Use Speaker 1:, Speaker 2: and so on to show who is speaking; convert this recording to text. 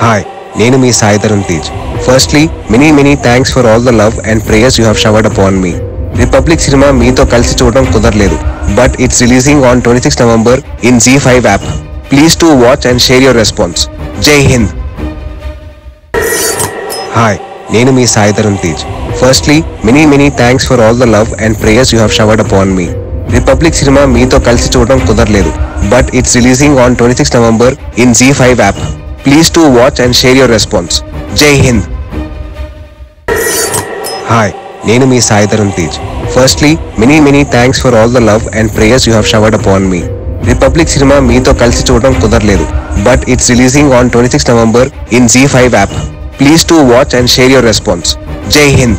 Speaker 1: Hi నేను మీ Saidharam Tej. Firstly many many thanks for all the love and prayers you have showered upon me Republic cinema మీతో కలిసి చూడడం కుదరలేదు but it's releasing on twenty six November in Zee five app please to watch and share your response జై Hind hi నేను మీ Saidharam Tej. Firstly many many thanks for all the love and prayers you have showered upon me Republic cinema మీతో కలిసి చూడడం కుదరలేదు but it's releasing on twenty six November in Zee five app please to watch and share your response జై Hind hi నేను మీ Saidharam Tej. Firstly many many thanks for all the love and prayers you have showered upon me Republic cinema మీతో కలిసి చూడడం కుదరలేదు but it's releasing on twenty six November in Zee five app please to watch and share your response జై హింద్